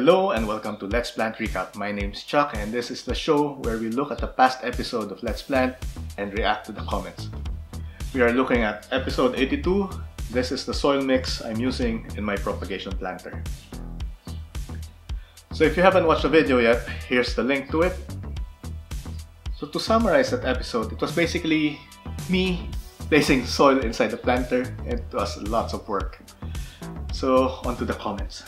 Hello and welcome to Let's Plant Recap. My name's Chuck and this is the show where we look at the past episode of Let's Plant and react to the comments. We are looking at episode 82. This is the soil mix I'm using in my propagation planter. So if you haven't watched the video yet, here's the link to it. So to summarize that episode, it was basically me placing soil inside the planter and it was lots of work. So on to the comments.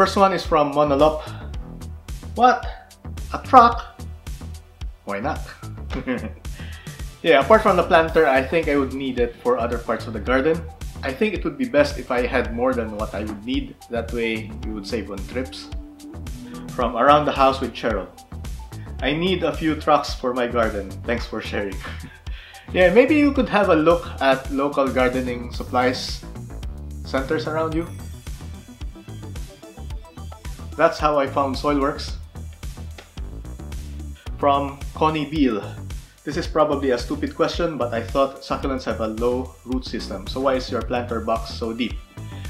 First one is from Monolop. What? A truck? Why not? yeah, apart from the planter, I think I would need it for other parts of the garden. I think it would be best if I had more than what I would need. That way, we would save on trips. From Around the House with Cheryl. I need a few trucks for my garden. Thanks for sharing. yeah, maybe you could have a look at local gardening supplies centers around you. That's how I found Soilworks. From Connie Beal. This is probably a stupid question, but I thought succulents have a low root system, so why is your planter box so deep?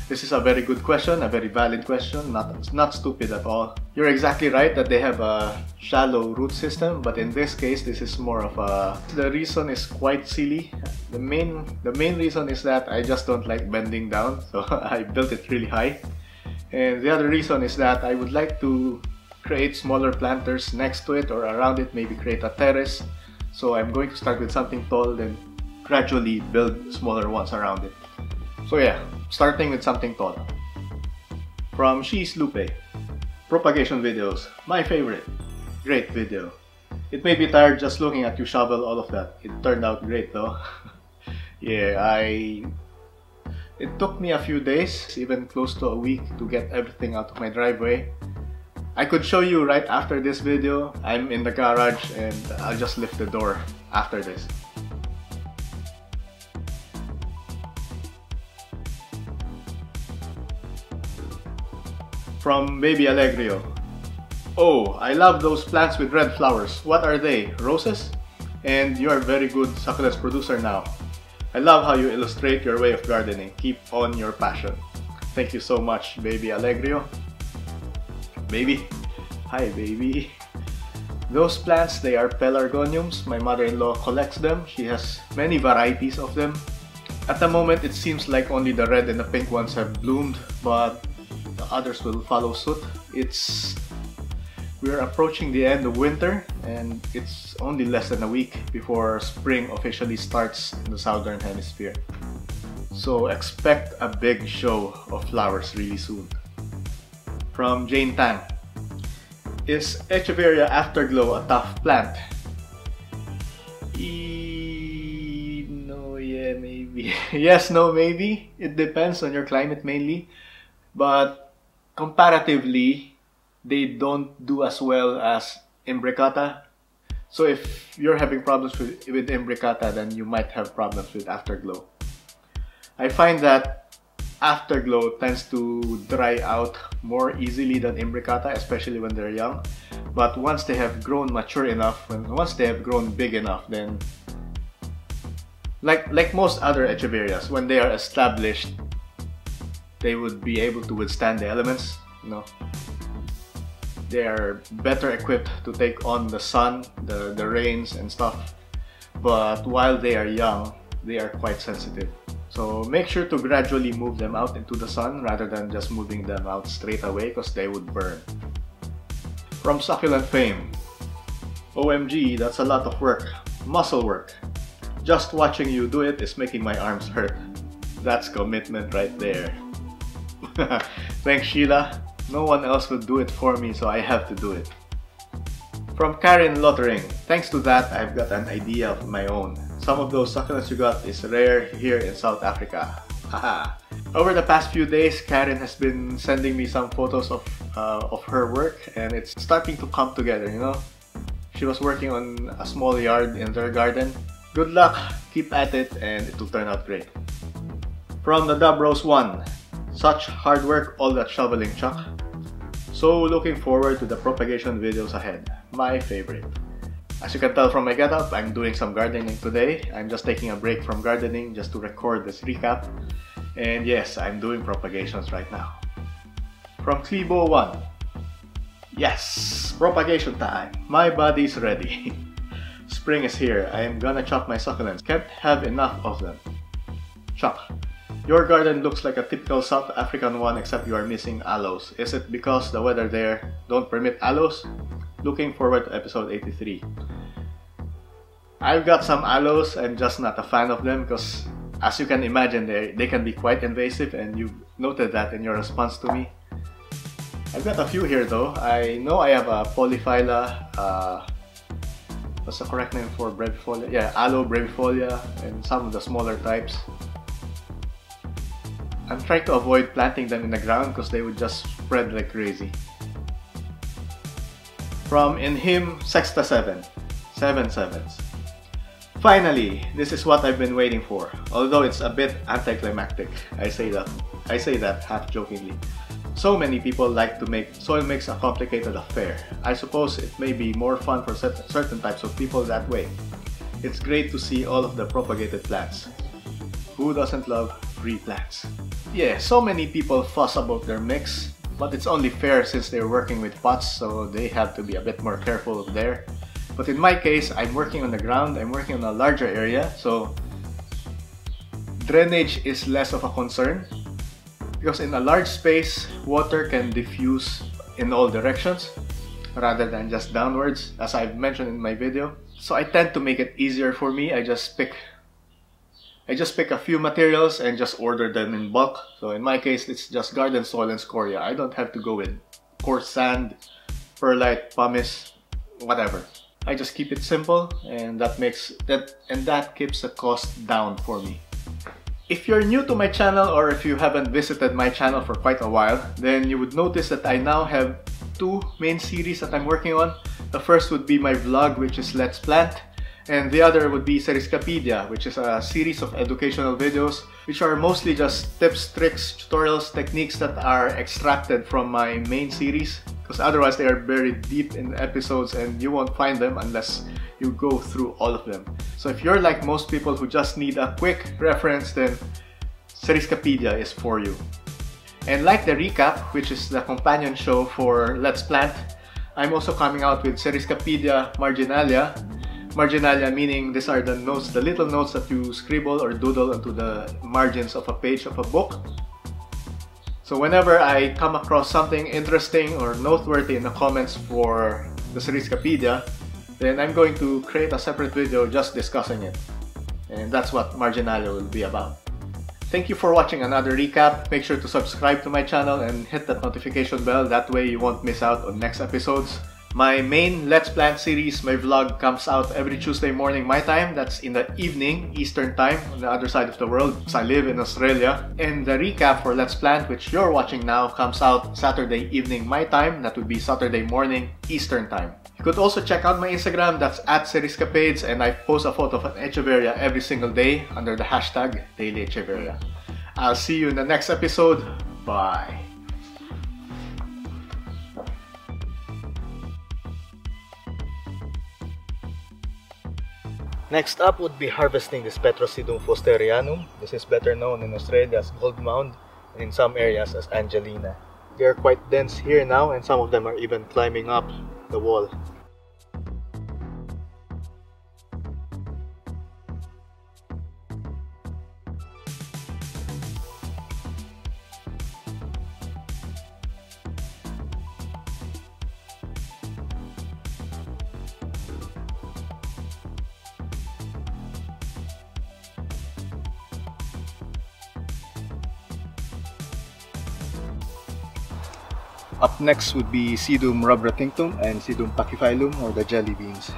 This is a very good question, a very valid question, not, not stupid at all. You're exactly right that they have a shallow root system, but in this case, this is more of a... The reason is quite silly. The main, the main reason is that I just don't like bending down, so I built it really high. And the other reason is that I would like to create smaller planters next to it or around it, maybe create a terrace. So I'm going to start with something tall, then gradually build smaller ones around it. So yeah, starting with something tall. From She's Lupe. Propagation videos. My favorite. Great video. It made me tired just looking at you shovel all of that. It turned out great though. yeah, I it took me a few days, even close to a week, to get everything out of my driveway. I could show you right after this video. I'm in the garage and I'll just lift the door after this. From Baby Alegrio. Oh, I love those plants with red flowers. What are they? Roses? And you are a very good succulents producer now. I love how you illustrate your way of gardening. Keep on your passion. Thank you so much, baby Allegrio. Baby. Hi, baby. Those plants, they are pelargoniums. My mother-in-law collects them. She has many varieties of them. At the moment, it seems like only the red and the pink ones have bloomed, but the others will follow suit. It's we're approaching the end of winter and it's only less than a week before spring officially starts in the southern hemisphere. So expect a big show of flowers really soon. From Jane Tang. Is Echeveria Afterglow a tough plant? E no, yeah, maybe. yes, no, maybe. It depends on your climate mainly. But comparatively, they don't do as well as Imbricata. So if you're having problems with, with Imbricata, then you might have problems with Afterglow. I find that Afterglow tends to dry out more easily than Imbricata, especially when they're young. But once they have grown mature enough, when once they have grown big enough, then like like most other echeverias, when they are established, they would be able to withstand the elements, you know they are better equipped to take on the sun, the, the rains and stuff. But while they are young, they are quite sensitive. So make sure to gradually move them out into the sun rather than just moving them out straight away because they would burn. From Succulent Fame OMG, that's a lot of work. Muscle work. Just watching you do it is making my arms hurt. That's commitment right there. Thanks Sheila. No one else would do it for me, so I have to do it. From Karen Lottering, thanks to that, I've got an idea of my own. Some of those succulents you got is rare here in South Africa. Haha. Over the past few days, Karen has been sending me some photos of, uh, of her work and it's starting to come together, you know? She was working on a small yard in their garden. Good luck, keep at it, and it will turn out great. From the Dub Rose 1, such hard work, all that shoveling, Chuck. So looking forward to the propagation videos ahead. My favorite. As you can tell from my getup, I'm doing some gardening today. I'm just taking a break from gardening just to record this recap. And yes, I'm doing propagations right now. From Klebo1. Yes, propagation time. My body's ready. Spring is here. I am gonna chop my succulents. Can't have enough of them. Chop. Your garden looks like a typical South African one except you are missing aloes. Is it because the weather there don't permit aloes? Looking forward to episode 83. I've got some aloes, I'm just not a fan of them because as you can imagine they, they can be quite invasive and you noted that in your response to me. I've got a few here though. I know I have a Polyphylla, uh, what's the correct name for brevifolia? Yeah, Aloe brevifolia and some of the smaller types. I'm trying to avoid planting them in the ground because they would just spread like crazy. From In Him Sexta 7, 7 sevens. Finally, this is what I've been waiting for. Although it's a bit anticlimactic, I say that. I say that half jokingly. So many people like to make soil mix a complicated affair. I suppose it may be more fun for certain types of people that way. It's great to see all of the propagated plants. Who doesn't love free plants? Yeah, so many people fuss about their mix, but it's only fair since they're working with pots, so they have to be a bit more careful there. But in my case, I'm working on the ground, I'm working on a larger area, so drainage is less of a concern. Because in a large space, water can diffuse in all directions rather than just downwards, as I've mentioned in my video. So I tend to make it easier for me. I just pick I just pick a few materials and just order them in bulk. So in my case, it's just garden soil and scoria. I don't have to go with coarse sand, perlite, pumice, whatever. I just keep it simple and that makes that and that keeps the cost down for me. If you're new to my channel or if you haven't visited my channel for quite a while, then you would notice that I now have two main series that I'm working on. The first would be my vlog which is Let's Plant and the other would be Cerriscapedia which is a series of educational videos which are mostly just tips, tricks, tutorials, techniques that are extracted from my main series because otherwise they are buried deep in episodes and you won't find them unless you go through all of them. So if you're like most people who just need a quick reference, then Cerriscapedia is for you. And like the recap, which is the companion show for Let's Plant, I'm also coming out with Cerriscapedia marginalia. Marginalia meaning these are the notes, the little notes that you scribble or doodle onto the margins of a page of a book. So whenever I come across something interesting or noteworthy in the comments for the Cerriscapedia, then I'm going to create a separate video just discussing it. And that's what Marginalia will be about. Thank you for watching another recap. Make sure to subscribe to my channel and hit that notification bell. That way you won't miss out on next episodes. My main Let's Plant series, my vlog comes out every Tuesday morning my time. That's in the evening, Eastern time, on the other side of the world, because I live in Australia. And the recap for Let's Plant, which you're watching now, comes out Saturday evening my time. That would be Saturday morning, Eastern time. You could also check out my Instagram, that's at Cerriscapades, and I post a photo of an Echeveria every single day under the hashtag Daily Echeveria. I'll see you in the next episode. Bye. Next up would be harvesting this Petrosidum fosterianum. This is better known in Australia as gold mound and in some areas as Angelina. They are quite dense here now and some of them are even climbing up the wall. Up next would be Sedum rubrotinctum and Sedum pachyphyllum or the jelly beans.